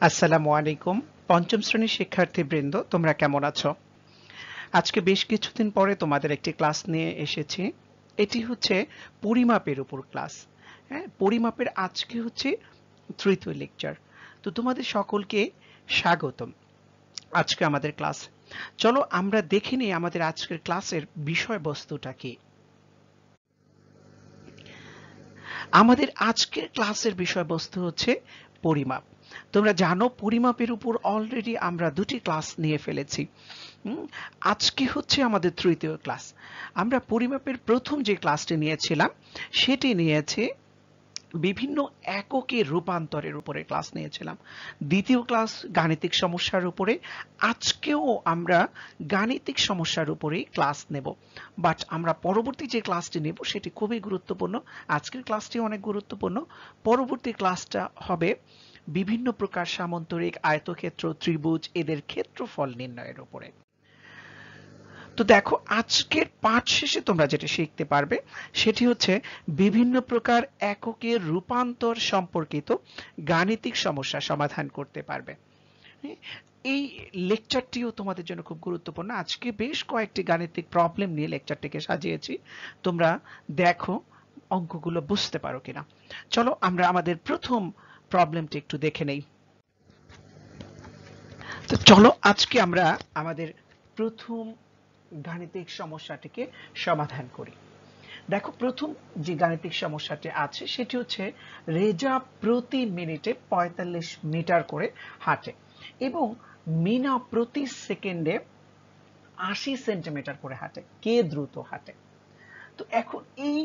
আসসালামু আলাইকুম। পঞ্চম শ্রেণির শিক্ষার্থীবৃন্দ, তোমরা কেমন আছো? আজকে বেশ কিছুদিন পরে তোমাদের একটি ক্লাস নিয়ে এসেছি। এটি হচ্ছে পরিমাপের উপর ক্লাস। হ্যাঁ পরিমাপের আজকে হচ্ছে তৃতীয় লেকচার। তো তোমাদের সকলকে স্বাগতম আজকে আমাদের ক্লাস। চলো আমরা দেখে নিই আমাদের আজকের ক্লাসের বিষয়বস্তুটা কি। আমাদের আজকের ক্লাসের বিষয়বস্তু হচ্ছে পরিমাপ। তোমরা জানো পরিমাপের উপর অলরেডি আমরা দুটি ক্লাস নিয়ে ফেলেছি। আজকে হচ্ছে আমাদের তৃতীয় ক্লাস আমরা পরিমাপের প্রথম যে ক্লাসটি নিয়েছিলাম, সেটি নিয়েছে বিভিন্ন এককের রূপান্তরের উপরে ক্লাস নিয়েছিলাম। দ্বিতীয় ক্লাস গাণিতিক সমস্যার উপরে, আজকেও আমরা গাণিতিক সমস্যার উপরেই ক্লাস নেব। বাট আমরা পরবর্তী যে ক্লাসটি নেব, সেটি খুবই গুরুত্বপূর্ণ। আজকের ক্লাসটি অনেক গুরুত্বপূর্ণ। পরবর্তী ক্লাসটা হবে বিভিন্ন প্রকার সামন্তরিক আয়তক্ষেত্র, ত্রিভুজ, এদের ক্ষেত্রফল নির্ণয়ের উপরে। তো দেখো, আজকের পাঠ শেষে তোমরা যেটা শিখতে পারবে, সেটি হচ্ছে বিভিন্ন প্রকার এককের রূপান্তর সম্পর্কিত গাণিতিক সমস্যা সমাধান করতে পারবে। এই লেকচারটিও তোমাদের জন্য খুব গুরুত্বপূর্ণ। আজকে বেশ কয়েকটি গাণিতিক প্রবলেম নিয়ে লেকচারটিকে সাজিয়েছি। তোমরা দেখো, অঙ্কগুলো বুঝতে পারো কিনা। চলো, আমরা আমাদের প্রথম প্রবলেমটি একটু দেখে নেই। তো চলো, আজকে আমরা আমাদের প্রথম গাণিতিক সমস্যাটিকে সমাধান করি। দেখো, প্রথম যে গাণিতিক সমস্যাটি আছে, সেটি হচ্ছে রেজা প্রতি মিনিটে ৪৫ মিটার করে হাঁটে এবং মিনা প্রতি সেকেন্ডে আশি সেন্টিমিটার করে হাঁটে, কে দ্রুত হাঁটে। তো এখন এই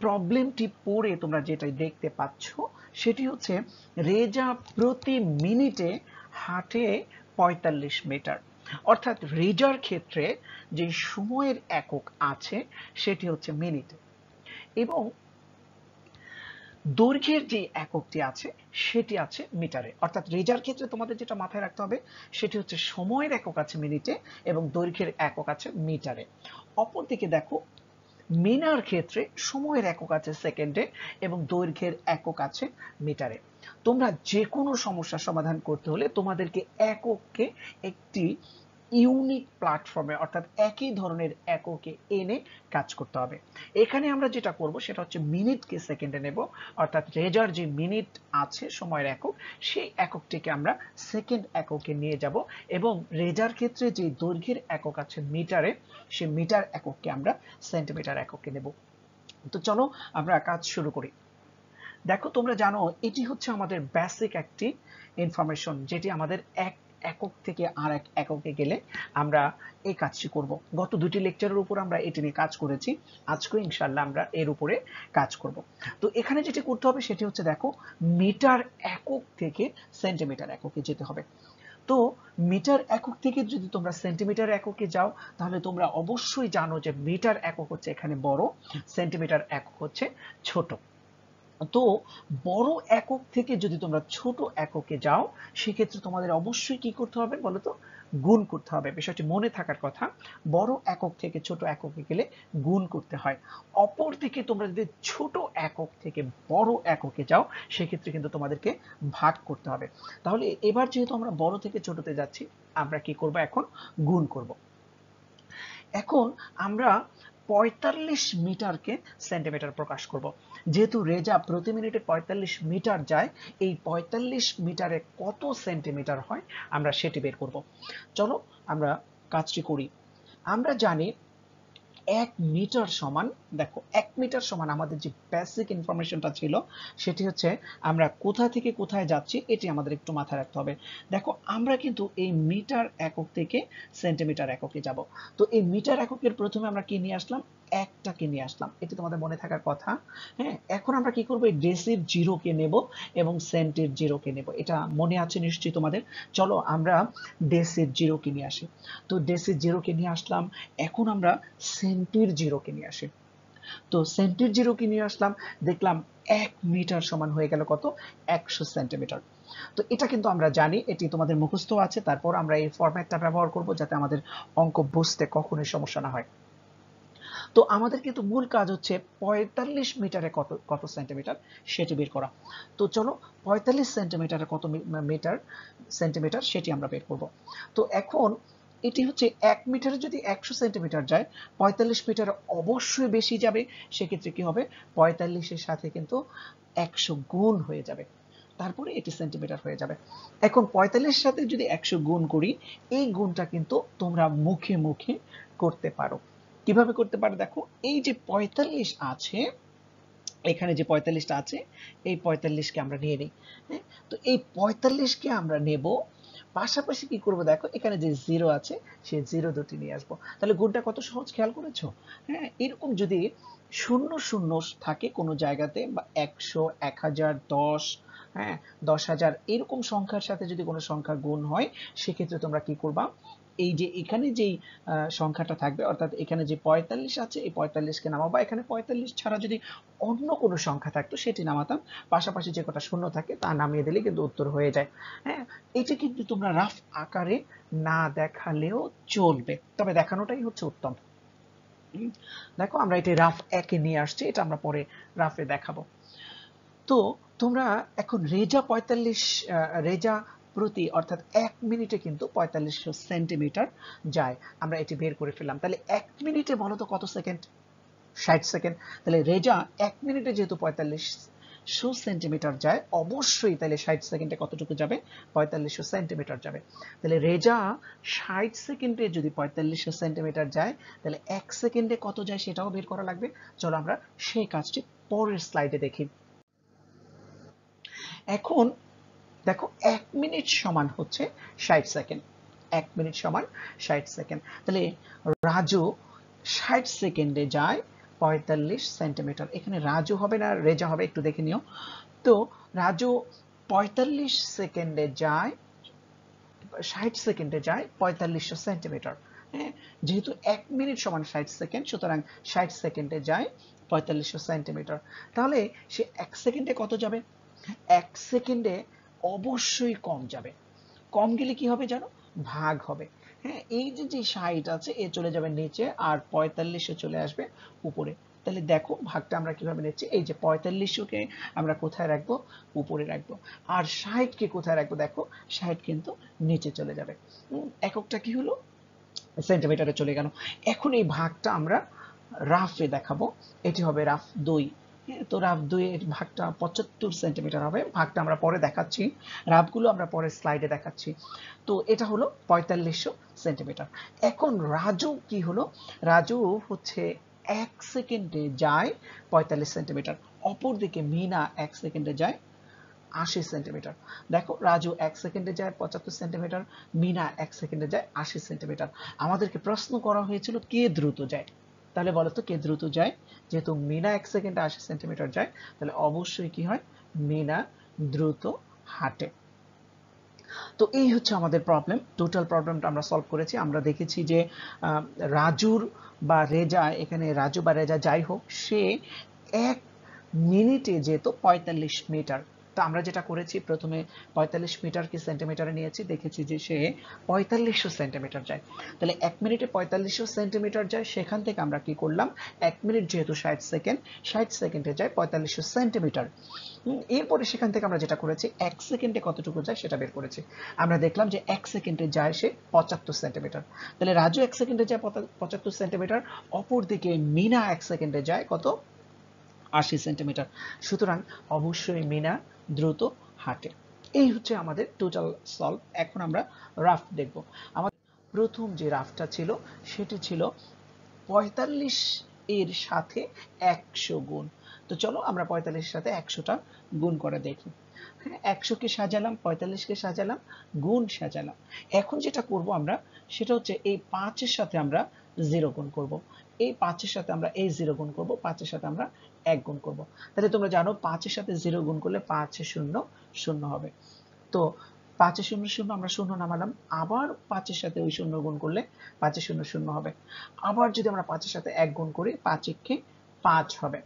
প্রবলেমটি পড়ে তোমরা যেটা দেখতে পাচ্ছ, সেটি হচ্ছে রেজা প্রতি মিনিটে হাঁটে ৪৫ মিটার। অর্থাৎ রেজার ক্ষেত্রে যে সময়ের একক আছে, সেটি হচ্ছে মিনিট। এবং দৈর্ঘ্যের যে এককটি আছে, সেটি আছে মিটারে। অর্থাৎ রেজার ক্ষেত্রে তোমাদের যেটা মাথায় রাখতে হবে, সেটি হচ্ছে সময়ের একক আছে মিনিটে এবং দৈর্ঘ্যের একক আছে মিটারে। অপরদিকে দেখো মিনার ক্ষেত্রে সময়ের একক আছে সেকেন্ডে এবং দৈর্ঘ্যের একক আছে মিটারে। তোমরা যে কোনো সমস্যার সমাধান করতে হলে তোমাদেরকে একককে একটি ইউনিক প্ল্যাটফর্মে অর্থাৎ একই ধরনের এককে এনে কাজ করতে হবে। এখানে আমরা যেটা করব, সেটা হচ্ছে মিনিটকে সেকেন্ডে নেব, অর্থাৎ রেজার যে মিনিট আছে, সময়ের একক, সেই এককটিকে আমরা সেকেন্ড এককে নিয়ে যাব এবং রেজার ক্ষেত্রে যে দৈর্ঘ্যের একক আছে মিটারে, সে মিটার একককে আমরা সেন্টিমিটার এককে নেব। তো চলো আমরা কাজ শুরু করি। দেখো, তোমরা জানো, এটি হচ্ছে আমাদের বেসিক একটি ইনফরমেশন যেটি আমাদের এক একক থেকে আর এক এককে গেলে আমরা এই কাজটি করব। গত দুটি লেকচারের উপর আমরা এটি নিয়ে কাজ করেছি। আজকেও ইনশাল্লাহ আমরা এর উপরে কাজ করব। তো এখানে যেটি করতে হবে সেটি হচ্ছে দেখো, মিটার একক থেকে সেন্টিমিটার এককে যেতে হবে। তো মিটার একক থেকে যদি তোমরা সেন্টিমিটার এককে যাও, তাহলে তোমরা অবশ্যই জানো যে মিটার একক হচ্ছে এখানে বড়, সেন্টিমিটার একক হচ্ছে ছোট। তো বড় একক থেকে যদি তোমরা ছোট এককে যাও, সেক্ষেত্রে তোমাদের অবশ্যই কি করতে হবে বলতো গুণ করতে হবে। বিষয়টি মনে থাকার কথা, বড় একক থেকে ছোট এককে গেলে গুণ করতে হয়। অপর দিকে তোমরা যদি ছোট একক থেকে বড় এককে যাও, সেক্ষেত্রে কিন্তু তোমাদেরকে ভাগ করতে হবে। তাহলে এবার যেহেতু আমরা বড় থেকে ছোটতে যাচ্ছি, আমরা কি করব এখন? গুণ করব। এখন আমরা পঁয়তাল্লিশ মিটারকে সেন্টিমিটার প্রকাশ করব। যেহেতু রেজা প্রতি মিনিটে পঁয়তাল্লিশ মিটার যায়, এই পঁয়তাল্লিশ মিটারে কত সেন্টিমিটার হয় আমরা সেটি বের করব। চলো আমরা কাজটি করি। আমরা জানি এক মিটার সমান, দেখো, এক মিটার সমান আমাদের যে বেসিক ইনফরমেশনটা ছিল, সেটি হচ্ছে আমরা কোথা থেকে কোথায় যাচ্ছি, এটি আমাদের একটু মাথায় রাখতে হবে। দেখো, আমরা কিন্তু এই মিটার একক থেকে সেন্টিমিটার এককে যাব। তো এই মিটার এককের প্রথমে আমরা কি নিয়ে আসলাম? একটাকে নিয়ে আসলাম। এটি তোমাদের মনে থাকার কথা। হ্যাঁ এখন আমরা কি করব? এই ডেসির জিরোকে নেব এবং সেন্টের জিরোকে নেব। এটা মনে আছে নিশ্চয়ই তোমাদের। চলো আমরা ডেসির জিরোকে নিয়ে আসি। তো ডেসির জিরোকে নিয়ে আসলাম। এখন আমরা সেন্টির জিরোকে নিয়ে আসি। তো সেন্টির জিরোকে নিয়ে আসলাম। দেখলাম এক মিটার সমান হয়ে গেল কত? একশো সেন্টিমিটার। তো এটা কিন্তু আমরা জানি, এটি তোমাদের মুখস্থ আছে। তারপর আমরা এই ফরম্যাটটা ব্যবহার করব যাতে আমাদের অঙ্ক বুঝতে কখনোই সমস্যা না হয়। তো আমাদের কিন্তু মূল কাজ হচ্ছে পঁয়তাল্লিশ মিটারে কত কত সেন্টিমিটার সেটি বের করা। তো চলো পঁয়তাল্লিশ সেন্টিমিটারে কত মিটার সেন্টিমিটার সেটি আমরা বের করব। তো এখন এটি হচ্ছে এক মিটারে যদি একশো সেন্টিমিটার যায়, পঁয়তাল্লিশ মিটার অবশ্যই বেশি যাবে, সেক্ষেত্রে কি হবে? পঁয়তাল্লিশের সাথে কিন্তু একশো গুণ হয়ে যাবে। তারপরে এটি সেন্টিমিটার হয়ে যাবে। এখন পঁয়তাল্লিশ সাথে যদি একশো গুণ করি, এই গুণটা কিন্তু তোমরা মুখে মুখে করতে পারো। কীভাবে করতে পারো দেখো? এই যে পঁয়তাল্লিশ আছে, এখানে যে পঁয়তাল্লিশটা আছে, এই পঁয়তাল্লিশকে আমরা নিয়ে নিই হ্যাঁ? তো এই পঁয়তাল্লিশকে আমরা নেব, পাশাপাশি কি করব দেখো? এখানে যে জিরো আছে, সেই জিরো দুটি নিয়ে আসব। তাহলে গুণটা কত সহজ খেয়াল করেছ? হ্যাঁ এরকম যদি শূন্য শূন্য থাকে কোনো জায়গাতে, বা একশো, এক হাজার, দশ হ্যাঁ দশ হাজার, এরকম সংখ্যার সাথে যদি কোনো সংখ্যা গুণ হয়, সেক্ষেত্রে তোমরা কি করবা? এই যে এখানে যেই সংখ্যাটা থাকবে, অর্থাৎ এখানে যে পঁয়তাল্লিশ আছে, এই পঁয়তাল্লিশকে নামাবা এখানে পঁয়তাল্লিশ ছাড়া যদি অন্য কোনো সংখ্যা থাকতো, সেটি নামাতাম। পাশাপাশি যে কটা শূন্য থাকে, তা নামিয়ে দিলে কিন্তু উত্তর হয়ে যায়। হ্যাঁ এটা কিন্তু তোমরা রাফ আকারে না দেখালেও চলবে। তবে দেখানোটাই হচ্ছে উত্তম। দেখো আমরা এটি রাফ একে নিয়ে আসছি, এটা আমরা পরে রাফে দেখাবো। তো তোমরা এখন রেজা পঁয়তাল্লিশ রেজা প্রতি, অর্থাৎ এক মিনিটে কিন্তু পঁয়তাল্লিশশো সেন্টিমিটার যায়। আমরা এটি বের করে ফেললাম। তাহলে এক মিনিটে বলো তো কত সেকেন্ড? ষাট সেকেন্ড। তাহলে রেজা, এক মিনিটে যেহেতু পঁয়তাল্লিশশো সেন্টিমিটার যায়, অবশ্যই তাহলে ষাট সেকেন্ডে কতটুকু যাবে? পঁয়তাল্লিশশো সেন্টিমিটার যাবে। তাহলে রেজা, ষাট সেকেন্ডে যদি পঁয়তাল্লিশশো সেন্টিমিটার যায়, তাহলে এক সেকেন্ডে কত যায় সেটাও বের করা লাগবে। চলো আমরা সেই কাজটি পরের স্লাইডে দেখি। এখন দেখো, এক মিনিট সমান হচ্ছে ষাট সেকেন্ড। এক মিনিট সমান ষাট সেকেন্ড। তাহলে রাজু ষাট সেকেন্ডে যায় পঁয়তাল্লিশ সেন্টিমিটার। এখানে রাজু হবে না, রেজা হবে, একটু দেখে নিও। তো রাজু পঁয়তাল্লিশ সেকেন্ডে যায়, ষাট সেকেন্ডে যায় পঁয়তাল্লিশশো সেন্টিমিটার। হ্যাঁ যেহেতু এক মিনিট সমান ষাট সেকেন্ড, সুতরাং ষাট সেকেন্ডে যায় পঁয়তাল্লিশশো সেন্টিমিটার। তাহলে সে এক সেকেন্ডে কত যাবে? এক সেকেন্ডে অবশ্যই কম যাবে। কম গেলে কি হবে জানো? ভাগ হবে। হ্যাঁ এই যে যে ষাট আছে, এ চলে যাবে নিচে আর পঁয়তাল্লিশে চলে আসবে উপরে। তাহলে দেখো ভাগটা আমরা কীভাবে নিচ্ছি? এই যে পঁয়তাল্লিশকে আমরা কোথায় রাখব? উপরে রাখব। আর ষাটকে কোথায় রাখব? দেখো, ষাট কিন্তু নিচে চলে যাবে। এককটা কি হলো? সেন্টিমিটারে চলে গেল। এখন এই ভাগটা আমরা রাফে দেখাবো। এটি হবে রাফ দুই। তো রাফ দুইয়ের ভাগটা পঁচাত্তর সেন্টিমিটার হবে। ভাগটা আমরা পরে দেখাচ্ছি। রাফগুলো আমরা পরে স্লাইডে দেখাচ্ছি। তো এটা হলো পঁয়তাল্লিশশো সেন্টিমিটার। এখন রাজু কি হলো? রাজু হচ্ছে এক সেকেন্ডে যায় পঁয়তাল্লিশ সেন্টিমিটার। অপরদিকে মিনা এক সেকেন্ডে যায় আশি সেন্টিমিটার। দেখো, রাজু এক সেকেন্ডে যায় পঁচাত্তর সেন্টিমিটার, মিনা এক সেকেন্ডে যায় আশি সেন্টিমিটার। আমাদেরকে প্রশ্ন করা হয়েছিল কে দ্রুত যায়? তাহলে বলো তো কে দ্রুত যায়? যেহেতু মিনা এক সেকেন্ডে আশি সেন্টিমিটার যায়, তাহলে অবশ্যই কি হয়? মিনা দ্রুত হাঁটে। তো এই হচ্ছে আমাদের প্রবলেম টোটাল প্রবলেমটা আমরা সলভ করেছি। আমরা দেখেছি যে রাজুর বা রেজা, এখানে রাজু বা রেজা যাই হোক, সে এক মিনিটে যেত পঁয়তাল্লিশ মিটার। তো আমরা যেটা করেছি, প্রথমে পঁয়তাল্লিশ মিটার কি সেন্টিমিটারে নিয়েছি, দেখেছি যে সে পঁয়তাল্লিশশো সেন্টিমিটার যায়। তাহলে এক মিনিটে পঁয়তাল্লিশশো সেন্টিমিটার যায়, সেখান থেকে আমরা কি করলাম, এক মিনিট যেহেতু ষাট সেকেন্ড ষাট সেকেন্ডে যায় পঁয়তাল্লিশশো সেন্টিমিটার এরপরে সেখান থেকে আমরা যেটা করেছি, এক সেকেন্ডে কতটুকু যায় সেটা বের করেছি। আমরা দেখলাম যে এক সেকেন্ডে যায় সে পঁচাত্তর সেন্টিমিটার তাহলে রাজু এক সেকেন্ডে যায় পঁচাত্তর সেন্টিমিটার অপরদিকে মিনা এক সেকেন্ডে যায় কত? আশি সেন্টিমিটার। সুতরাং অবশ্যই মিনা দ্রুত হাঁটে। এই হচ্ছে আমাদের টোটাল সলভ এখন আমরা রাফ দেখব। আমাদের প্রথম যে রাফটা ছিল, সেটি ছিল পঁয়তাল্লিশ এর সাথে একশো গুণ। তো চলো আমরা পঁয়তাল্লিশের সাথে একশোটা গুণ করে দেখি। হ্যাঁ একশোকে সাজালাম পঁয়তাল্লিশকে সাজালাম, গুণ সাজালাম। এখন যেটা করব আমরা, সেটা হচ্ছে এই পাঁচের সাথে আমরা জিরো গুণ করব। এই পাঁচের সাথে আমরা এই জিরো গুণ করব, পাঁচের সাথে আমরা এক গুণ করব। তাহলে তোমরা জানো পাঁচের সাথে জিরো গুণ করলে পাঁচে শূন্য শূন্য হবে। তো পাঁচে শূন্য শূন্য আমরা শূন্য নামালাম, আবার পাঁচের সাথে ওই শূন্য গুণ করলে পাঁচে শূন্য শূন্য হবে। আবার যদি আমরা পাঁচের সাথে এক গুণ করি পাঁচ একে পাঁচ হবে।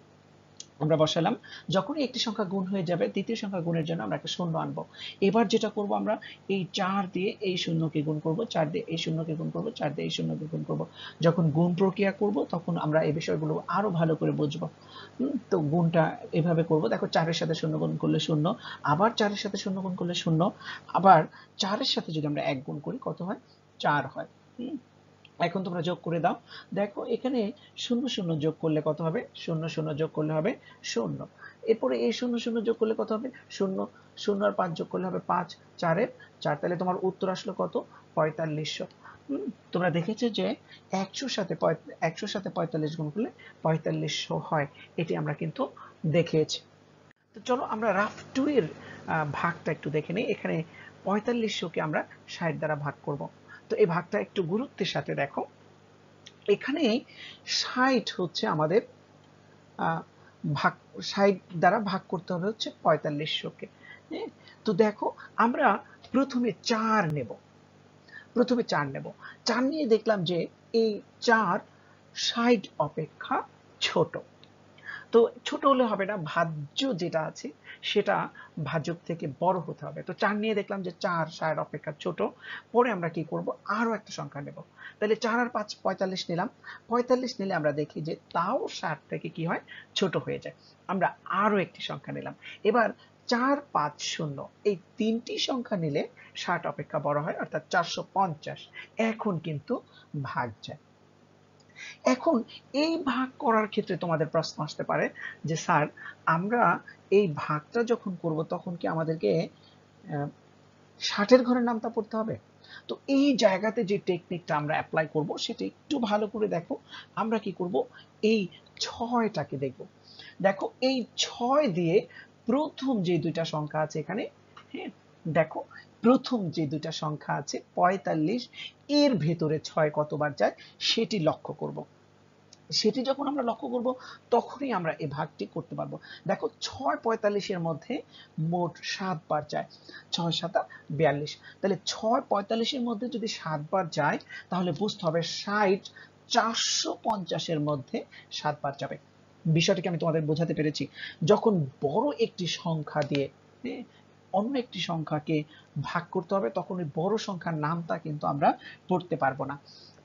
আমরা বসালাম। যখনই একটি সংখ্যা গুণ হয়ে যাবে, দ্বিতীয় সংখ্যা গুণের জন্য আমরা একটা শূন্য আনব। এবার যেটা করব আমরা, এই চার দিয়ে এই শূন্যকে গুণ করব, চার দিয়ে এই শূন্যকে গুণ করব, চার দিয়ে এই শূন্যকে গুণ করব। যখন গুণ প্রক্রিয়া করব, তখন আমরা এই বিষয়গুলো আরও ভালো করে বুঝব। তো গুণটা এভাবে করব। দেখো, চারের সাথে শূন্য গুণ করলে শূন্য, আবার চারের সাথে শূন্য গুণ করলে শূন্য, আবার চারের সাথে যদি আমরা এক গুণ করি, কত হয়? চার হয়। হুম এখন তোমরা যোগ করে দাও। দেখো, এখানে শূন্য শূন্য যোগ করলে কত হবে? শূন্য শূন্য যোগ করলে হবে শূন্য। এরপরে এই শূন্য শূন্য যোগ করলে কত হবে? শূন্য। শূন্য আর পাঁচ যোগ করলে হবে পাঁচ, চারের। চার, তাহলে তোমার উত্তর আসলো কত? পঁয়তাল্লিশশো। তোমরা দেখেছ যে একশোর সাথে একশোর সাথে পঁয়তাল্লিশ গুণ করলে পঁয়তাল্লিশশো হয়। এটি আমরা কিন্তু দেখেছি। তো চলো আমরা রাফ টু এর ভাগটা একটু দেখে নিই। এখানে পঁয়তাল্লিশশোকে আমরা ষাট দ্বারা ভাগ করব। তো এই ভাগটা একটু গুরুত্বের সাথে দেখো। এখানে ষাট হচ্ছে আমাদের ভাগ, ষাট দ্বারা ভাগ করতে হবে হচ্ছে পঁয়তাল্লিশশোকে হ্যাঁ? তো দেখো, আমরা প্রথমে চার নেব। প্রথমে চার নেব। চার নিয়ে দেখলাম যে এই চার ষাট অপেক্ষা ছোট। তো ছোট হলে হবে না, ভাজ্য যেটা আছে সেটা ভাজক থেকে বড় হতে হবে। তো চার নিয়ে দেখলাম যে চার ষাট অপেক্ষা ছোট। পরে আমরা কি করব? আরও একটা সংখ্যা নেব। তাহলে চার আর পাঁচ পঁয়তাল্লিশ নিলাম। পঁয়তাল্লিশ নিলে আমরা দেখি যে তাও ষাট থেকে কি হয়? ছোট হয়ে যায়। আমরা আরও একটি সংখ্যা নিলাম। এবার চার, পাঁচ, শূন্য এই তিনটি সংখ্যা নিলে ষাট অপেক্ষা বড় হয়, অর্থাৎ চারশো পঞ্চাশ। এখন কিন্তু ভাগ যায়। এখন এই ভাগ করার ক্ষেত্রে তোমাদের প্রশ্ন আসতে পারে যে, স্যার, আমরা এই ভাগটা যখন করব, তখন কি আমাদেরকে ষাটের ঘরের নামটা পড়তে হবে? তো এই জায়গাতে যে টেকনিকটা আমরা অ্যাপ্লাই করব, সেটা একটু ভালো করে দেখো। আমরা কি করব? এই ছয়টাকে দেখব। দেখো, এই ছয় দিয়ে প্রথম যে দুইটা সংখ্যা আছে এখানে হ্যাঁ দেখো প্রথম যে দুইটা সংখ্যা আছে পঁয়তাল্লিশ এর ভেতরে ছয় কতবার যায় সেটি লক্ষ্য করব। সেটি যখন আমরা লক্ষ্য করব তখনই আমরা এই ভাগটি করতে পারব। দেখো ছয় পঁয়তাল্লিশের মধ্যে মোট সাতবার যায়। ছয় সাতা বিয়াল্লিশ। তাহলে ছয় পঁয়তাল্লিশের মধ্যে যদি সাতবার যায় তাহলে বুঝতে হবে ষাট চারশো পঞ্চাশের মধ্যে সাতবার যাবে। বিষয়টাকে আমি তোমাদের বোঝাতে পেরেছি। যখন বড় একটি সংখ্যা দিয়ে হ্যাঁ, অন্য একটি সংখ্যাকে ভাগ করতে হবে, তখন ওই বড় সংখ্যার নামটা কিন্তু আমরা পড়তে পারব না।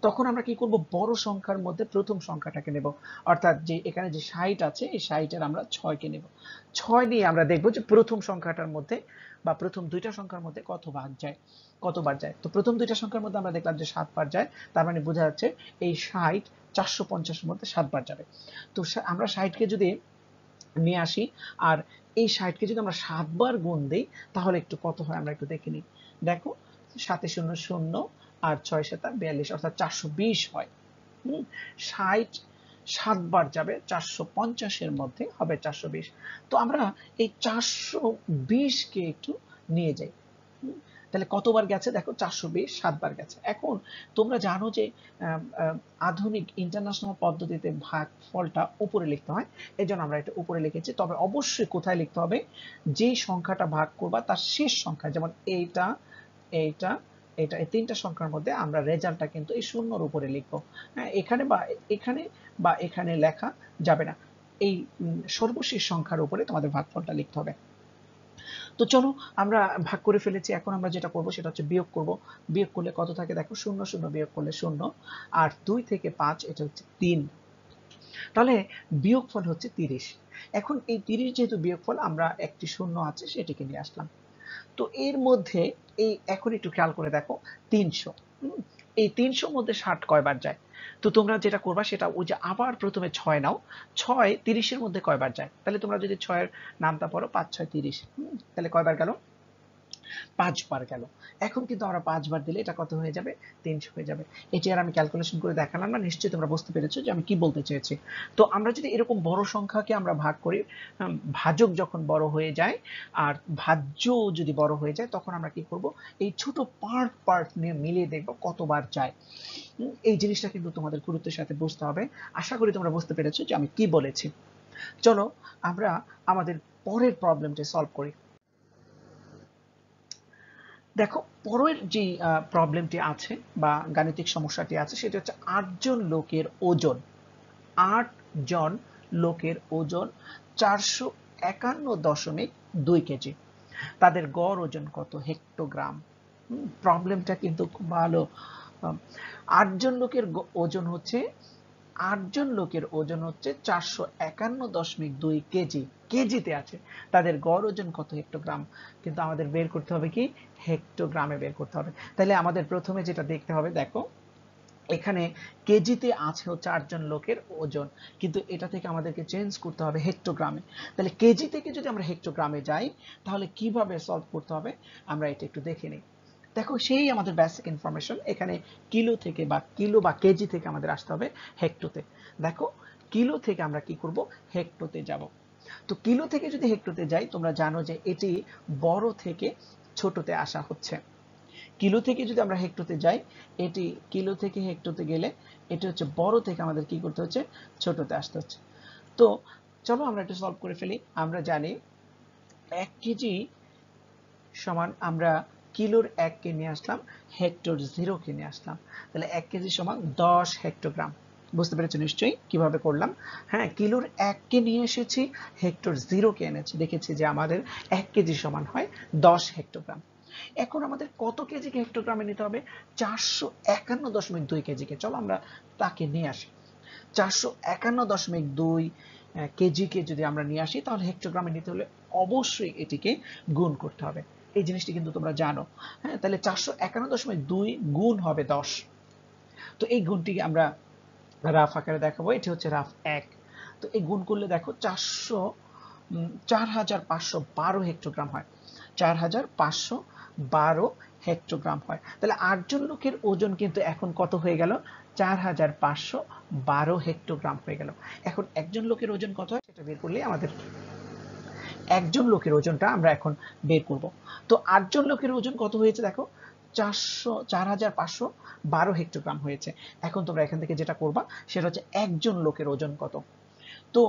তখন আমরা কি করব? বড় সংখ্যার মধ্যে প্রথম সংখ্যাটাকে নেব। অর্থাৎ যে, এখানে যে ষাট আছে, এই ষাটের আমরা ছয়কে নেব। ছয় নিয়ে আমরা দেখব যে প্রথম সংখ্যাটার মধ্যে বা প্রথম দুইটা সংখ্যার মধ্যে কত ভাগ যায় কতবার যায়। তো প্রথম দুইটা সংখ্যার মধ্যে আমরা দেখলাম যে সাতবার যায়, তার মানে বোঝা যাচ্ছে এই ষাট চারশো পঞ্চাশের মধ্যে সাতবার যাবে। তো আমরা ষাটকে যদি নিয়ে আসি, আর এই ষাটকে যদি আমরা সাতবার গুণ দিই, তাহলে একটু কত হয়? আমরা একটু দেখে নিই। দেখো, সাতে শূন্য শূন্য আর ছয় সাতা বিয়াল্লিশ, অর্থাৎ চারশো বিশ হয়। হম? ষাট সাতবার যাবে, চারশো পঞ্চাশের মধ্যে হবে চারশো বিশ। তো আমরা এই চারশো বিশকে একটু নিয়ে যাই। তাহলে কতবার গেছে? দেখো, চারশো বিশ, সাতবার গেছে। এখন তোমরা জানো যে আধুনিক ইন্টারন্যাশনাল পদ্ধতিতে ভাগ ফলটা উপরে লিখতে হয়। এই জন্য আমরা এটা উপরে লিখেছি। তবে অবশ্যই কোথায় লিখতে হবে? যে সংখ্যাটা ভাগ করবা তার শেষ সংখ্যা, যেমন এইটা এইটা এটা এই তিনটা সংখ্যার মধ্যে আমরা রেজাল্টটা কিন্তু এই শূন্যর উপরে লিখব। হ্যাঁ এখানে বা এখানে বা এখানে লেখা যাবে না। এই সর্বশেষ সংখ্যার উপরে তোমাদের ভাগফলটা লিখতে হবে। তো চলো আমরা ভাগ করে ফেলেছি, এখন আমরা যেটা করব সেটা হচ্ছে বিয়োগ করব। বিয়োগ করলে কত থাকে দেখো? শূন্য শূন্য বিয়োগ করলে শূন্য। আর দুই থেকে পাঁচ, এটা হচ্ছে তিন। তাহলে বিয়োগফল হচ্ছে তিরিশ। এখন এই তিরিশ যেহেতু বিয়োগফল, আমরা একটি শূন্য আছে, সেটিকে নিয়ে আসলাম। তো এর মধ্যে এই, এখন একটু খেয়াল করে দেখো, তিনশো। এই তিনশোর মধ্যে ষাট কয়বার যায়? তো তোমরা যেটা করবা সেটা ওই যে আবার প্রথমে ছয় নাও। ছয় তিরিশের মধ্যে কয়বার যায়? তাহলে তোমরা যদি ছয়ের নামটা পড়ো, পাঁচ, ছয়, তিরিশ। তাহলে কয়বার গেল? পাঁচবার গেল। এখন কিন্তু আমরা পাঁচবার দিলে এটা কত হয়ে যাবে? তিনশো হয়ে যাবে। এটি আর আমি ক্যালকুলেশন করে দেখালাম না, নিশ্চয়ই তোমরা বুঝতে পেরেছ যে আমি কি বলতে চেয়েছি। তো আমরা যদি এরকম বড় সংখ্যাকে আমরা ভাগ করি ভাজক যখন বড় হয়ে যায়, আর ভাজ্য যদি বড় হয়ে যায়, তখন আমরা কি করব? এই ছোট পার্ট পার্ট নিয়ে মিলিয়ে দেখব কতবার যায়। এই জিনিসটা কিন্তু তোমাদের গুরুত্বের সাথে বুঝতে হবে। আশা করি তোমরা বুঝতে পেরেছ যে আমি কি বলেছি। চলো আমরা আমাদের পরের প্রবলেমটি সলভ করি। দেখো, পরের যে প্রবলেমটি আছে বা গাণিতিক সমস্যাটি আছে, সেটা হচ্ছে আটজন লোকের ওজন। আট জন লোকের ওজন চারশো একান্ন দশমিক দুই কেজি। তাদের গড় ওজন কত? হেক্টোগ্রাম। প্রবলেমটা কিন্তু খুব ভালো। আটজন লোকের ওজন হচ্ছে, আটজন লোকের ওজন হচ্ছে চারশো একান্ন দশমিক দুই কেজি। কেজিতে আছে। তাদের গড় ওজন কত হেক্টোগ্রাম? কিন্তু আমাদের বের করতে হবে কি? হেক্টোগ্রামে বের করতে হবে। তাহলে আমাদের প্রথমে যেটা দেখতে হবে, দেখো, এখানে কেজিতে আছে আটজন লোকের ওজন। কিন্তু এটা থেকে আমাদেরকে চেঞ্জ করতে হবে হেক্টোগ্রামে। তাহলে কেজি থেকে যদি আমরা হেক্টোগ্রামে যাই, তাহলে কীভাবে সলভ করতে হবে? আমরা এটা একটু দেখে নিই। দেখো, সেই আমাদের বেসিক ইনফরমেশন এখানে কিলো থেকে বা কিলো বা কেজি থেকে আমাদের আসতে হবে হেক্টোতে। দেখো, কিলো থেকে আমরা কি করব? হেক্টোতে যাব। তো কিলো থেকে যদি হেক্টোতে যাই, তোমরা জানো যে এটি বড় থেকে ছোটতে আসা হচ্ছে। কিলো থেকে যদি আমরা হেক্টোতে যাই, এটি কিলো থেকে হেক্টোতে গেলে এটি হচ্ছে বড় থেকে আমাদের কি করতে হচ্ছে? ছোটতে আসতে হচ্ছে। তো চলো আমরা এটা সলভ করে ফেলি। আমরা জানি এক কেজি সমান আমরা কিলোর এক কে নিয়ে আসলাম, হেক্টর জিরো কে নিয়ে আসলাম। তাহলে এক কেজি সমান দশ হেক্টোগ্রাম বুঝতে পেরেছ নিশ্চয়ই? কীভাবে করলাম? হ্যাঁ কিলোর এক কে নিয়ে এসেছি, হেক্টর জিরো কে এনেছি। দেখেছি যে আমাদের এক কেজি সমান হয় দশ হেক্টোগ্রাম। এখন আমাদের কত কেজিকে হেক্টোগ্রামে নিতে হবে? চারশো একান্ন দশমিক দুই কেজিকে চলো আমরা তাকে নিয়ে আসি। চারশো একান্ন দশমিক দুই কেজিকে যদি আমরা নিয়ে আসি, তাহলে হেক্টোগ্রামে নিতে হলে অবশ্যই এটিকে গুণ করতে হবে। এই জিনিসটি কিন্তু তোমরা জানো। হ্যাঁ তাহলে চারশো একান্ন দশমিক দুই গুণ হবে দশ। তো এই গুণটি আমরা রাফ আকারে দেখাবো, এটি হচ্ছে রাফ এক। তো এই গুণ করলে দেখো চারশো চার হাজার পাঁচশো বারো হেক্টোগ্রাম হয়। চার হাজার পাঁচশো বারো হেক্টোগ্রাম হয়। তাহলে আটজন লোকের ওজন কিন্তু এখন কত হয়ে গেল? চার হাজার পাঁচশো বারো হেক্টোগ্রাম হয়ে গেল। এখন একজন লোকের ওজন কত হয় সেটা বের করলে আমাদের একজন লোকের ওজনটা আমরা এখন বের করব। তো আটজন লোকের ওজন কত হয়েছে দেখো? চারশো, চার হাজার পাঁচশো বারো হেক্টোগ্রাম হয়েছে। এখন তোমরা এখান থেকে যেটা করবা, সেটা হচ্ছে একজন লোকের ওজন কত। তো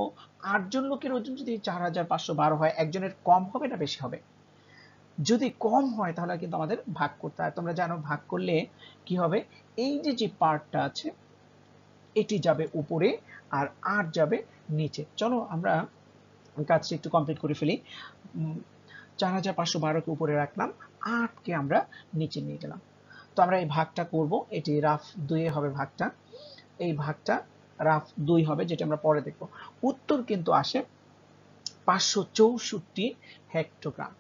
আটজন লোকের ওজন যদি চার হাজার পাঁচশো বারো হয়, একজনের কম হবে না বেশি হবে? যদি কম হয়, তাহলে কিন্তু আমাদের ভাগ করতে হয়। তোমরা জানো, ভাগ করলে কি হবে? এই যে যে পার্টটা আছে, এটি যাবে উপরে আর আট যাবে নিচে। চলো আমরা কাজটি একটু কমপ্লিট করে ফেলি। চার বারোকে উপরে রাখলাম, আটকে আমরা নিচে নিয়ে গেলাম। তো আমরা এই ভাগটা করব, এটি রাফ দুইয়ে হবে ভাগটা। এই ভাগটা রাফ দুই হবে, যেটা আমরা পরে দেখব। উত্তর কিন্তু আসে পাঁচশো চৌষট্টি হেক্টোগ্রাম।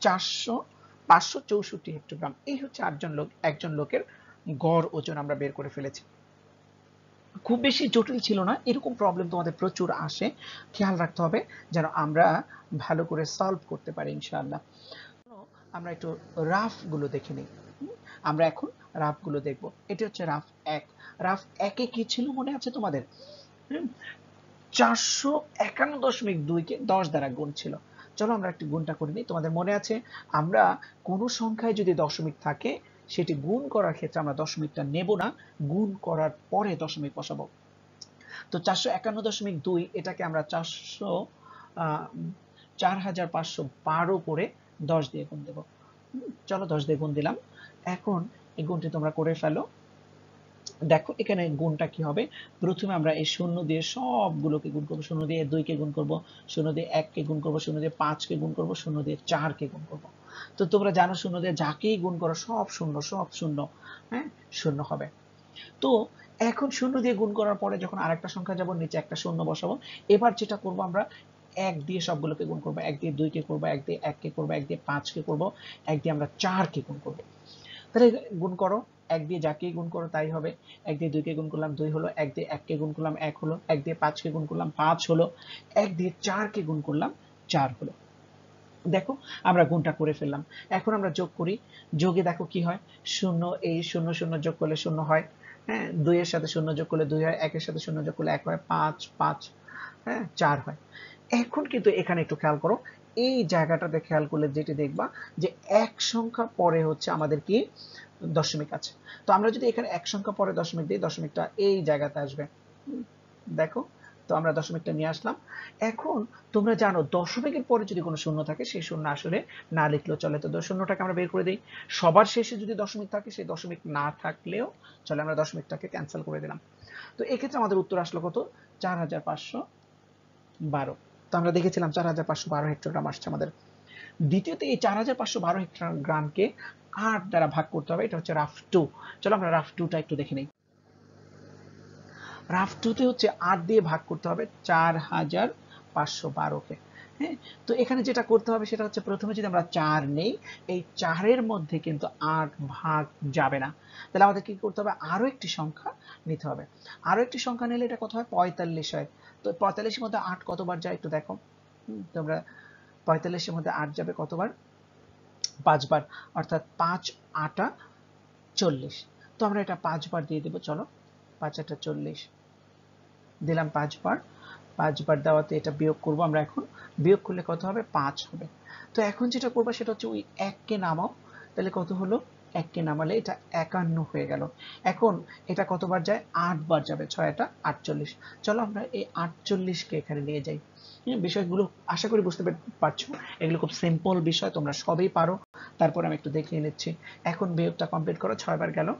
চারশো, পাঁচশো চৌষট্টি হেক্টোগ্রাম। এই হচ্ছে আটজন লোক, একজন লোকের গড় ওজন আমরা বের করে ফেলেছি। খুব বেশি জটিল ছিল না। এরকম প্রবলেম তোমাদের প্রচুর আসে। খেয়াল রাখতে হবে যেন আমরা ভালো করে সলভ করতে পারি, ইনশাআল্লাহ। আমরা একটু রাফগুলো দেখে নিই। আমরা এখন রাফগুলো দেখব। এটি হচ্ছে রাফ এক। রাফ একে কি ছিল মনে আছে তোমাদের? চারশো একান্ন দশমিক দুইকে দশ দ্বারা গুণ ছিল। চলো, আমরা একটি গুণটা করে নিই। তোমাদের মনে আছে, আমরা কোনো সংখ্যায় যদি দশমিক থাকে সেটি গুণ করার ক্ষেত্রে আমরা দশমিকটা নেব না, গুণ করার পরে দশমিক বসাবো। তো চারশো একান্ন দশমিক দুই, এটাকে আমরা চারশো চার হাজার পাঁচশো বারো করে দশ দিয়ে গুণ দেব। চলো দশ দিয়ে গুণ দিলাম। এখন এই গুণটি তোমরা করে ফেলো। দেখো, এখানে গুণটা কি হবে? প্রথমে আমরা এই শূন্য দিয়ে সবগুলোকে গুণ করব। শূন্য দিয়ে দুইকে গুণ করব। শূন্য দিয়ে এককে গুণ করব। শূন্য দিয়ে পাঁচকে গুণ করব। শূন্য দিয়ে চারকে গুণ করব। তো তোমরা জানো শূন্য দিয়ে যাকেই গুণ করো সব শূন্য সব শূন্য হ্যাঁ শূন্য হবে তো এখন শূন্য দিয়ে গুণ করার পরে যখন আরেকটা সংখ্যা যাব নিচে একটা শূন্য বসাবো এবার যেটা করব আমরা এক দিয়ে সবগুলোকে গুণ করব এক দিয়ে দুইকে করব এক দিয়ে এককে করব এক দিয়ে পাঁচকে করব এক দিয়ে আমরা চারকে গুণ করব তাহলে গুণ করো এক দিয়ে যাকেই গুণ করো তাই হবে এক দিয়ে দুইকে গুণ করলাম দুই হলো এক দিয়ে এককে গুণ করলাম এক হলো এক দিয়ে পাঁচকে গুণ করলাম পাঁচ হলো এক দিয়ে চারকে গুণ করলাম চার হলো দেখো, আমরা গুণটা করে ফেললাম। এখন আমরা যোগ করি। যোগে দেখো কি হয়? শূন্য এই শূন্য শূন্য যোগ করলে শূন্য হয়। হ্যাঁ দুইয়ের সাথে শূন্য যোগ করলে দুই হয়, একের সাথে শূন্য যোগ করলে এক হয়, পাঁচ পাঁচ হ্যাঁ চার হয়। এখন কিন্তু এখানে একটু খেয়াল করো। এই জায়গাটাতে খেয়াল করলে যেটি দেখবা যে এক সংখ্যা পরে হচ্ছে আমাদের কি? দশমিক আছে। তো আমরা যদি এখানে এক সংখ্যা পরে দশমিক দিই, দশমিকটা এই জায়গাতে আসবে। দেখো তো আমরা দশমিকটা নিয়ে আসলাম। এখন তোমরা জানো, দশমিকের পরে যদি কোনো শূন্য থাকে, সেই শূন্য আসলে না লিখলেও চলে। তো শূন্যটাকে আমরা বের করে দিই। সবার শেষে যদি দশমিক থাকে, সেই দশমিক না থাকলেও চলে, আমরা দশমিকটাকে ক্যান্সেল করে দিলাম। তো এক্ষেত্রে আমাদের উত্তর আসলো কত? চার হাজার পাঁচশো বারো। তো আমরা দেখেছিলাম চার হাজার পাঁচশো বারো হেক্টর হেক্টোগ্রাম আসছে আমাদের। দ্বিতীয়তে, এই চার হাজার পাঁচশো বারো হেক্টোগ্রামকে আট দ্বারা ভাগ করতে হবে? এটা হচ্ছে রাফ টু। চলো আমরা রাফ টুটা একটু দেখে নিই। রাফ টুতে হচ্ছে আট দিয়ে ভাগ করতে হবে, চার হাজার পাঁচশো বারোকে। হ্যাঁ? তো এখানে যেটা করতে হবে সেটা হচ্ছে প্রথমে যদি আমরা চার নেই, এই চারের মধ্যে কিন্তু আট ভাগ যাবে না। তাহলে আমাদের কি করতে হবে? আরও একটি সংখ্যা নিতে হবে। আরও একটি সংখ্যা নিলে এটা কত হয়? পঁয়তাল্লিশ হয়। তো পঁয়তাল্লিশের মধ্যে আট কতবার যায় একটু দেখো। তোমরা পঁয়তাল্লিশের মধ্যে আট যাবে কতবার? পাঁচবার। অর্থাৎ পাঁচ আটা চল্লিশ। তো আমরা এটা পাঁচবার দিয়ে দেবো, চলো। পাঁচ আটা চল্লিশ। দিলাম পাঁচবার। পাঁচবার দেওয়াতে এটা বিয়োগ করব আমরা এখন। বিয়োগ করলে কত হবে? পাঁচ হবে। তো এখন যেটা করব সেটা হচ্ছে ওই এককে নামাও। তাহলে কত হলো? এককে নামালে এটা একান্ন হয়ে গেল। এখন এটা কতবার যায়? আটবার যাবে। ছয়টা, আটচল্লিশ। চলো আমরা এই আটচল্লিশকে এখানে নিয়ে যাই। বিষয়গুলো আশা করি বুঝতে পারছ। এগুলো খুব সিম্পল বিষয়, তোমরা সবই পারো। তারপর আমি একটু দেখিয়ে নিচ্ছি। এখন বিয়োগটা কমপ্লিট করো, ছয়বার গেল।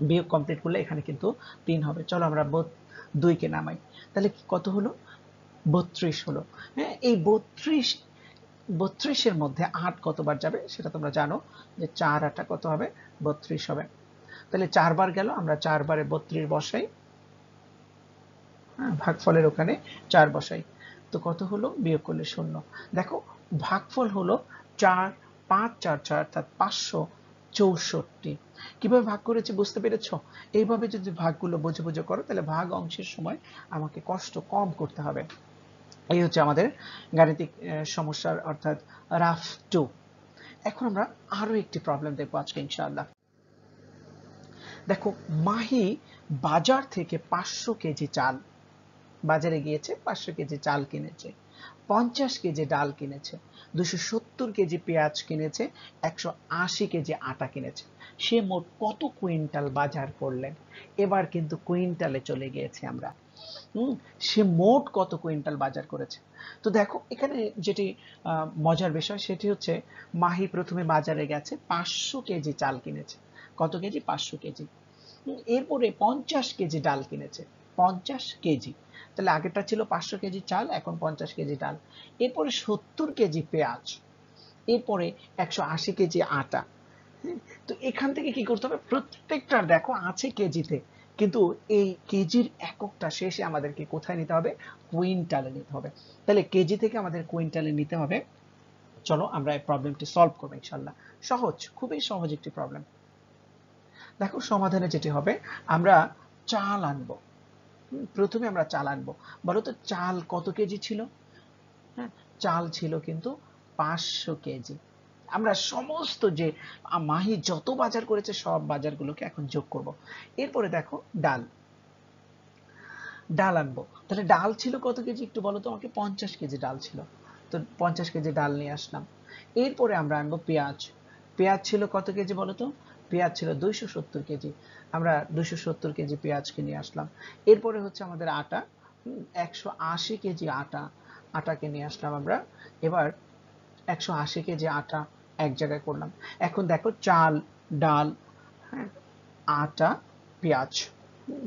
বিয়োগ কমপ্লিট করলে এখানে কিন্তু তিন হবে। চলো আমরা দুইকে নামাই। তাহলে কত হলো? বত্রিশ হলো। হ্যাঁ এই বত্রিশ, বত্রিশের মধ্যে আট কতবার যাবে সেটা তোমরা জানো যে চার আটটা কত হবে? বত্রিশ হবে। তাহলে চারবার গেল, আমরা চারবারে বত্রিশ বসাই। হ্যাঁ ভাগফলের ওখানে চার বসাই। তো কত হলো? বিয়োগ করলে শূন্য। দেখো, ভাগফল হলো চার, পাঁচ, চার চার অর্থাৎ পাঁচশো চৌষট্টি। কীভাবে ভাগ করেছি বুঝতে পেরেছ? এইভাবে যদি ভাগগুলো বুঝে বুঝে করো, তাহলে ভাগ অংশের সময় আমাকে কষ্ট কম করতে হবে। এই হচ্ছে আমাদের গাণিতিক সমস্যার অর্থাৎ রাফ টু। এখন আমরা আরও একটি প্রবলেম দেখব আজকে, ইনশাআল্লাহ। দেখো, মাহি বাজার থেকে পাঁচশো কেজি চাল, বাজারে গিয়েছে, পাঁচশো কেজি চাল কিনেছে। পঞ্চাশ কেজি ডাল কিনেছে, দুশো সত্তর কেজি পেঁয়াজ কিনেছে, একশো আশি কেজি আটা কিনেছে। সে মোট কত কুইন্টাল বাজার করলেন? এবার কিন্তু কুইন্টালে চলে গিয়েছে আমরা। হম, সে মোট কত কুইন্টাল বাজার করেছে? তো দেখো, এখানে যেটি মজার বিষয় সেটি হচ্ছে, মাহি প্রথমে বাজারে গেছে, পাঁচশো কেজি চাল কিনেছে। কত কেজি? পাঁচশো কেজি। এরপরে পঞ্চাশ কেজি ডাল কিনেছে। পঞ্চাশ কেজি। তাহলে আগেরটা ছিল পাঁচশো কেজি চাল, এখন পঞ্চাশ কেজি ডাল। এরপরে সত্তর কেজি পেঁয়াজ। এরপরে একশো আশি কেজি আটা। তো এখান থেকে কি করতে হবে? প্রত্যেকটা দেখো আছে কেজিতে, কিন্তু এই কেজির এককটা শেষে আমাদেরকে কোথায় নিতে হবে? কুইন্টালে নিতে হবে। তাহলে কেজি থেকে আমাদের কুইন্টালে নিতে হবে। চলো আমরা এই প্রবলেমটি সলভ করব ইনশাল্লাহ। সহজ, খুবই সহজ একটি প্রবলেম। দেখো সমাধানে যেটি হবে, আমরা চাল আনব। প্রথমে আমরা চাল আনব। বলো তো, চাল কত কেজি ছিল? হ্যাঁ চাল ছিল কিন্তু পাঁচশো কেজি। আমরা সমস্ত যে মাহি যত বাজার করেছে, সব বাজারগুলোকে এখন যোগ করব। এরপরে দেখো, ডাল। ডাল আনব। তাহলে ডাল ছিল কত কেজি? একটু বলো তো, আমাকে পঞ্চাশ কেজি ডাল ছিল। তো পঞ্চাশ কেজি ডাল নিয়ে আসলাম। এরপরে আমরা আনব পেঁয়াজ। পেঁয়াজ ছিল কত কেজি বলো তো? পেঁয়াজ ছিল দুইশো সত্তর কেজি। আমরা দুইশো সত্তর কেজি পেঁয়াজকে নিয়ে আসলাম। এরপরে হচ্ছে আমাদের আটা একশো আশি কেজি আটা, আটাকে নিয়ে আসলাম আমরা। এবার একশো আশি কেজি আটা এক জায়গায় করলাম। এখন দেখো চাল, ডাল হ্যাঁ আটা, পেঁয়াজ।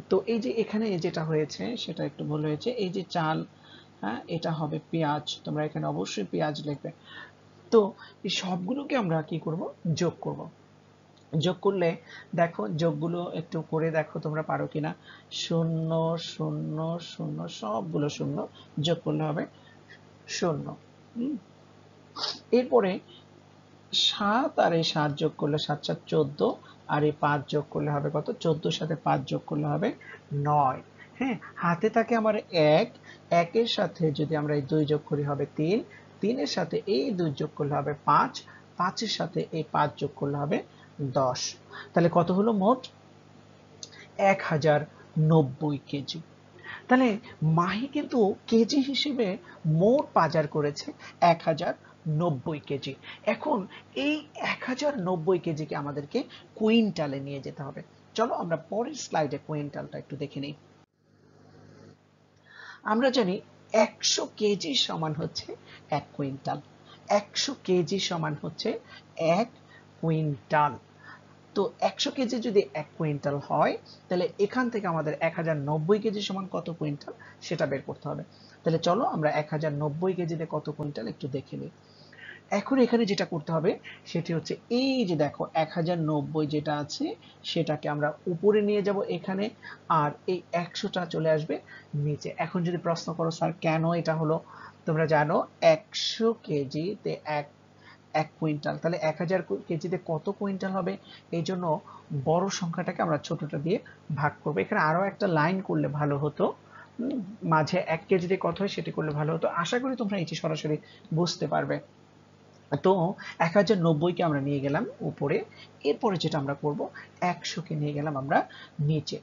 তো এই যে এখানে যেটা হয়েছে, সেটা একটু ভুল হয়েছে। এই যে চাল হ্যাঁ এটা হবে পেঁয়াজ। তোমরা এখানে অবশ্যই পেঁয়াজ লিখবে। তো এই সবগুলোকে আমরা কি করব? যোগ করব। যোগ করলে, দেখো, যোগগুলো একটু করে দেখো তোমরা পারো কিনা। শূন্য শূন্য শূন্য, সবগুলো শূন্য যোগ করলে হবে শূন্য। এরপরে সাত আর এই সাত যোগ করলে সাত সাত, চোদ্দ, আর এই পাঁচ যোগ করলে হবে কত? চোদ্দোর সাথে পাঁচ যোগ করলে হবে নয়। হ্যাঁ হাতে থাকে আমার এক, একের সাথে যদি আমরা এই দুই যোগ করি হবে তিন, তিনের সাথে এই দুই যোগ করলে হবে পাঁচ, পাঁচের সাথে এই পাঁচ যোগ করলে হবে দশ। তাহলে কত হলো মোট? এক হাজার নব্বই কেজি। তাহলে মাহি কিন্তু কেজি হিসেবে মোট বাজার করেছে এক হাজার নব্বই কেজি। এখন এই এক হাজার নব্বই কেজিকে আমাদেরকে কুইন্টালে নিয়ে যেতে হবে। চলো আমরা পরের স্লাইডে কুইন্টালটা একটু দেখে নিই। আমরা জানি একশো কেজি সমান হচ্ছে এক কুইন্টাল। একশো কেজি সমান হচ্ছে এক কুইন্টাল। তো একশো কেজি যদি এক কুইন্টাল হয়, তাহলে এখান থেকে আমাদের এক হাজার নব্বই কেজি সমান কত কুইন্টাল? সেটা বের করতে হবে। তাহলে চলো আমরা এক হাজার নব্বই কেজিতে কত কুইন্টাল একটু দেখে নিই। এখন এখানে যেটা করতে হবে, সেটি হচ্ছে এই যে দেখো, এক হাজার নব্বই যেটা আছে, সেটাকে আমরা উপরে নিয়ে যাব এখানে, আর এই একশোটা চলে আসবে নিচে। এখন যদি প্রশ্ন করো, স্যার, কেন এটা হলো? তোমরা জানো, একশো কেজিতে এক এক কুইন্টাল। তাহলে এক হাজার কেজিতে কত কুইন্টাল হবে? এই জন্য বড় সংখ্যাটাকে আমরা ছোটটা দিয়ে ভাগ করব। এখানে আরও একটা লাইন করলে ভালো হতো। মাঝে এক কেজিতে কত হয় সেটি করলে ভালো হতো। আশা করি তোমরা এটি সরাসরি বুঝতে পারবে। তো এক হাজার নব্বইকে আমরা নিয়ে গেলাম উপরে। এরপরে যেটা আমরা করব, একশোকে নিয়ে গেলাম আমরা নিচে।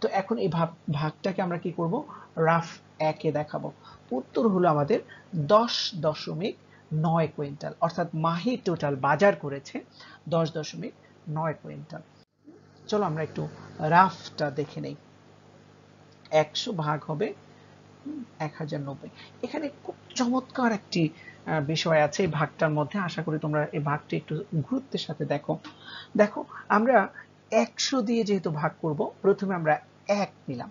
তো এখন এই ভাগ ভাগটাকে আমরা কি করব? রাফ একে দেখাবো। উত্তর হলো আমাদের দশ দশমিক নয় কুইন্টাল, অর্থাৎ মাহি টোটাল বাজার করেছে দশ দশমিক নয় কুইন্টাল। চলো আমরা একটু রাফটা দেখে নেই। একশো ভাগ হবে এক হাজার নব্বই। এখানে খুব চমৎকার একটি বিষয় আছে এই ভাগটার মধ্যে। আশা করি তোমরা এই ভাগটি একটু গুরুত্বের সাথে দেখো। দেখো, আমরা একশো দিয়ে যেহেতু ভাগ করব, প্রথমে আমরা এক নিলাম।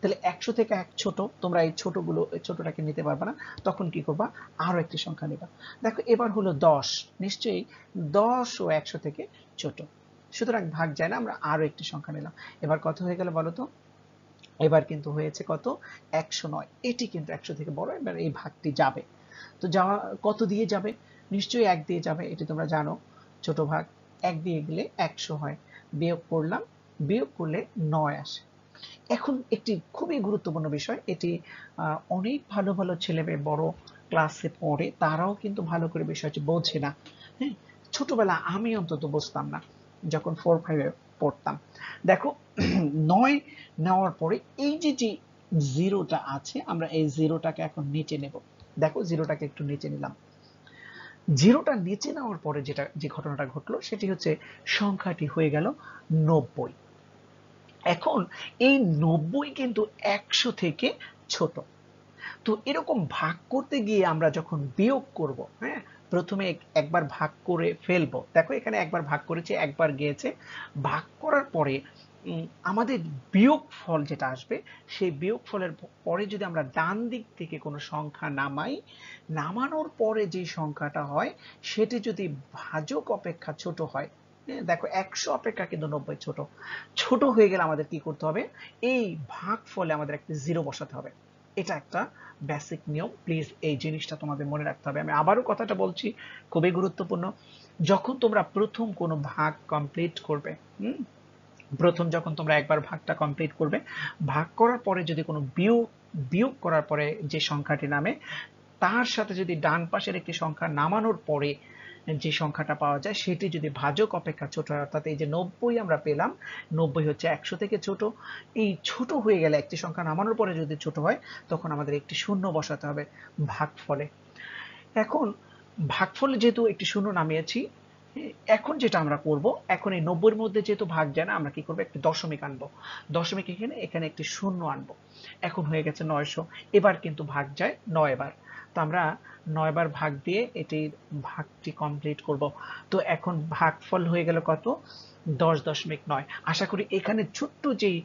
তাহলে একশো থেকে এক ছোট, তোমরা এই ছোটগুলো ছোটটাকে নিতে পারবে না। তখন কি করবা? আরও একটি সংখ্যা নেবা। দেখো, এবার হলো দশ। নিশ্চয়ই দশ ও একশো থেকে ছোট। সুতরাং ভাগ যায় না, আমরা আরও একটি সংখ্যা নিলাম। এবার কত হয়ে গেল বলো তো? এবার কিন্তু হয়েছে কত? একশো নয়। এটি কিন্তু একশো থেকে বড়, এবার এই ভাগটি যাবে। তো যাওয়া কত দিয়ে যাবে? নিশ্চয়ই এক দিয়ে যাবে, এটি তোমরা জানো। ছোট ভাগ, এক দিয়ে গেলে একশো হয়। বিয়োগ করলাম, বিয়োগ করলে নয় আসে। এখন একটি খুবই গুরুত্বপূর্ণ বিষয়, এটি অনেক ভালো ভালো ছেলে মেয়ে বড় ক্লাসে পড়ে, তারাও কিন্তু ভালো করে বিষয়টি বোঝে না। হ্যাঁ ছোটবেলা আমি অন্তত বুঝতাম না, যখন ফোর ফাইভে পড়তাম। দেখো, নয় নেওয়ার পরে এই যে যে জিরোটা আছে, আমরা এই জিরোটাকে এখন নিচে নেব। দেখো জিরোটাকে একটু নিচে নিলাম। জিরোটা নিচে নেওয়ার পরে যেটা, যে ঘটনাটা ঘটলো, সেটি হচ্ছে সংখ্যাটি হয়ে গেল নব্বই। এখন এই নব্বই কিন্তু একশো থেকে ছোট। তো এরকম ভাগ করতে গিয়ে আমরা যখন বিয়োগ করব হ্যাঁ প্রথমে একবার ভাগ করে ফেলব। দেখো এখানে একবার ভাগ করেছে, একবার গিয়েছে। ভাগ করার পরে আমাদের বিয়োগ ফল যেটা আসবে, সেই বিয়োগ ফলের পরে যদি আমরা ডান দিক থেকে কোনো সংখ্যা নামাই, নামানোর পরে যে সংখ্যাটা হয়, সেটি যদি ভাজক অপেক্ষা ছোট হয় দেখো, একশো অপেক্ষা কিন্তু নব্বই ছোট। ছোট হয়ে গেলে আমাদের কি করতে হবে? এই ভাগ ফলে আমাদের একটা জিরো বসাতে হবে। এটা একটা বেসিক নিয়ম। প্লিজ এই জিনিসটা তোমাদের মনে রাখতে হবে। আমি আবারও কথাটা বলছি, খুবই গুরুত্বপূর্ণ। যখন তোমরা প্রথম কোনো ভাগ কমপ্লিট করবে, হুম? প্রথম যখন তোমরা একবার ভাগটা কমপ্লিট করবে, ভাগ করার পরে যদি কোনো বিয়োগ বিয়োগ করার পরে যে সংখ্যাটি নামে, তার সাথে যদি ডান পাশের একটি সংখ্যা নামানোর পরে যে সংখ্যাটা পাওয়া যায়, সেটি যদি ভাজক অপেক্ষা ছোট হয়, অর্থাৎ এই যে নব্বই আমরা পেলাম, নব্বই হচ্ছে একশো থেকে ছোট। এই ছোট হয়ে গেলে একটি সংখ্যা নামানোর পরে যদি ছোট হয়, তখন আমাদের একটি শূন্য বসাতে হবে ভাগফলে। এখন ভাগফলে যেহেতু একটি শূন্য নামিয়েছি, এখন যেটা আমরা করব, এখন এই নব্বইয়ের মধ্যে যেহেতু ভাগ যায় না, আমরা কি করব, একটি দশমিক আনব। দশমিক এখানে এখানে একটি শূন্য আনব। এখন হয়ে গেছে নয়শো। এবার কিন্তু ভাগ যায় নয় বার তো আমরা নয়বার ভাগ দিয়ে এটির ভাগটি কমপ্লিট করব। তো এখন ভাগফল হয়ে গেল কত? দশ দশমিক নয়। আশা করি এখানে ছোট্ট যেই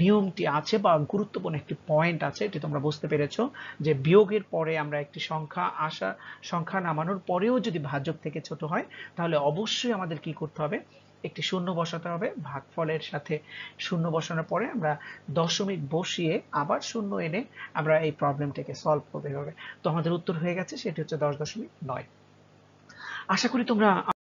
নিয়মটি আছে বা গুরুত্বপূর্ণ একটি পয়েন্ট আছে, এটি তোমরা বুঝতে পেরেছ যে বিয়োগের পরে আমরা একটি সংখ্যা আসা, সংখ্যা নামানোর পরেও যদি ভাজক থেকে ছোট হয়, তাহলে অবশ্যই আমাদের কি করতে হবে? একটি শূন্য বসাতে হবে। ভাগফলের সাথে শূন্য বসানোর পরে আমরা দশমিক বসিয়ে আবার শূন্য এনে আমরা এই প্রবলেমটাকে সলভ করতে হবে তো আমাদের উত্তর হয়ে গেছে, সেটি হচ্ছে দশ দশমিক নয়। আশা করি তোমরা